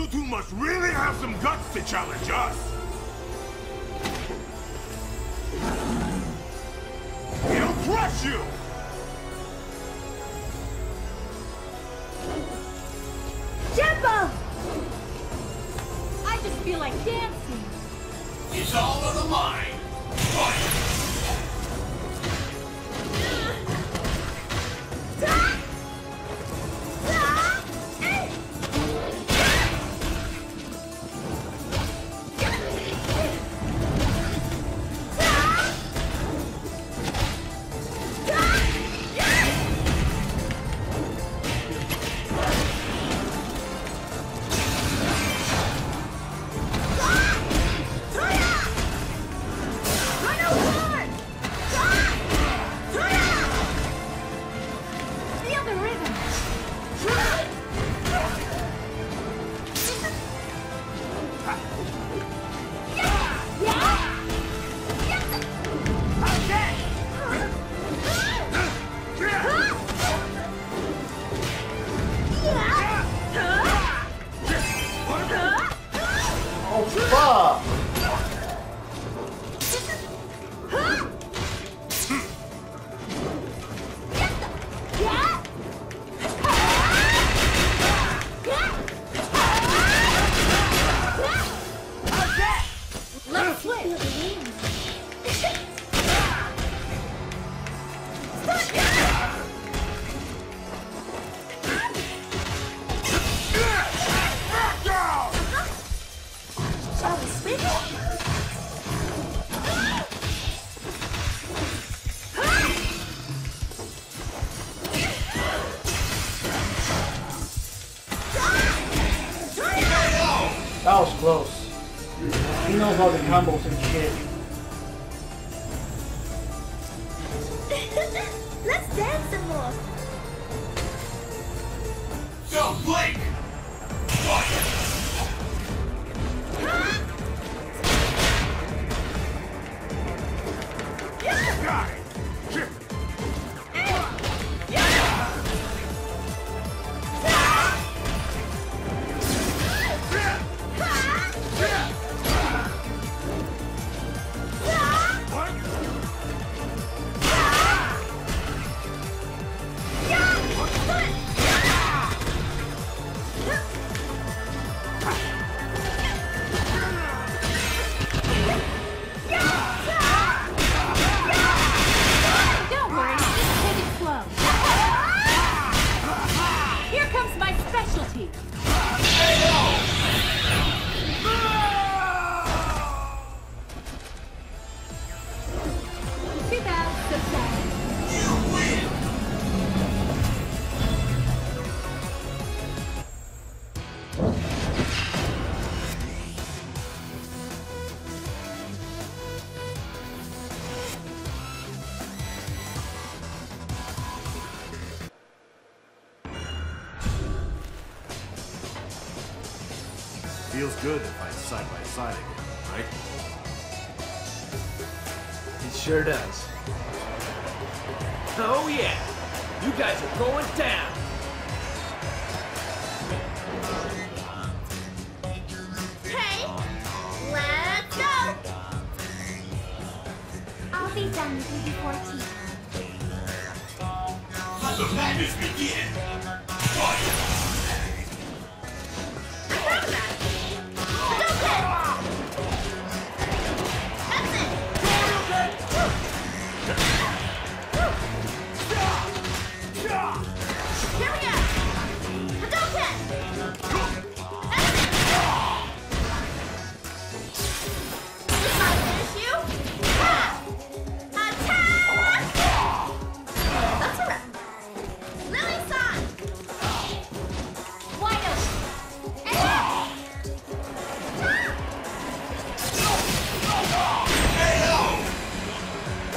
You two must really have some guts to challenge us! He'll crush you! Jumbo! I just feel like dancing. It's all on the line. Close. He knows all the combos and shit. Feels good to fight side by side again, right? It sure does. Oh yeah! You guys are going down! Hey, let's go! I'll be done with you before tea. Let the madness begin! Fight!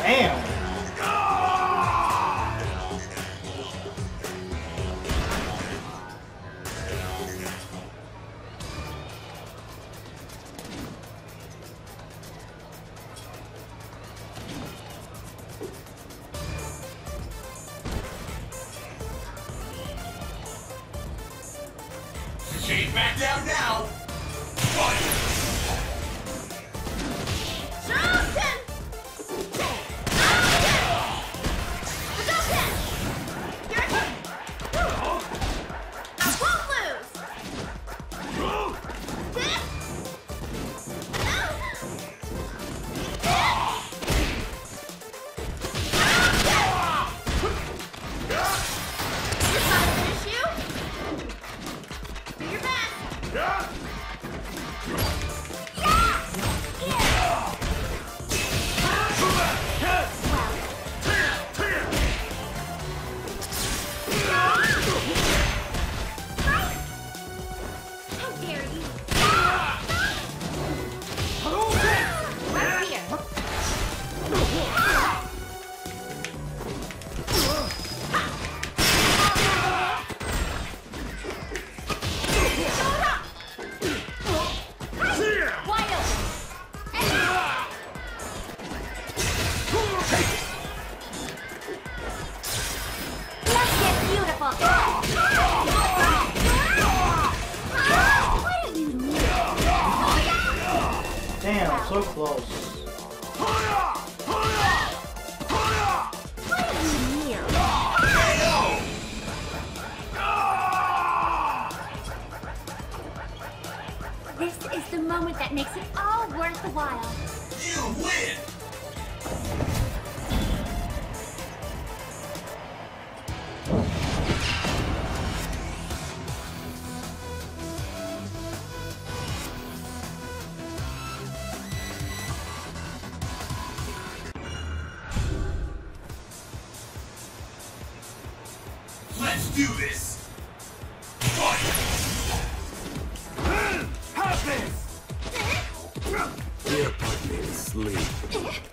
Damn. Back down now! Fight! So close. What do you need? This is the moment that makes it all worth the while. You win! Do this! Fight! Have this! Dear put to sleep.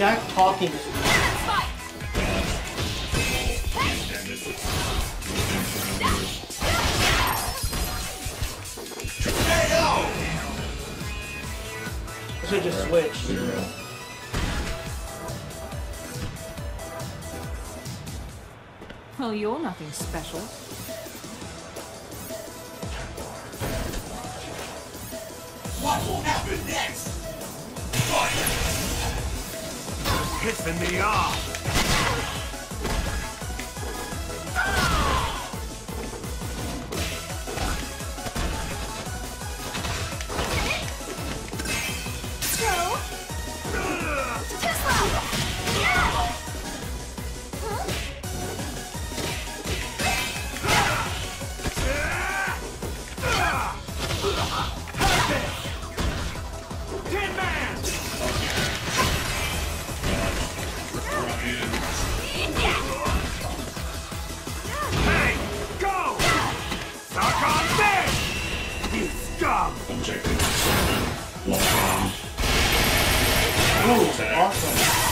Jack talking is should just switch. Zero. Well, you're nothing special. What will happen next? Fight! Pissing me off! Tin Man! Hey! Go! Suck on this! You scum! Objective. Lock on. Ooh, awesome.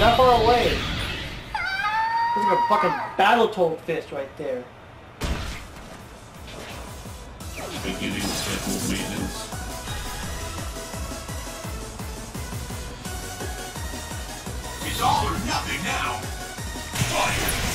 Not far away. Looks like a fucking Battletoad fist right there. Beginning scheduled maintenance. It's all or nothing now. Fight!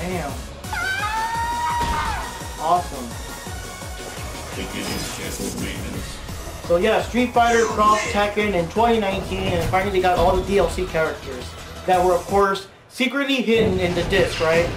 Damn. Awesome. So yeah, Street Fighter crossed Tekken in 2019 and finally got all the DLC characters that were of course secretly hidden in the disc, right?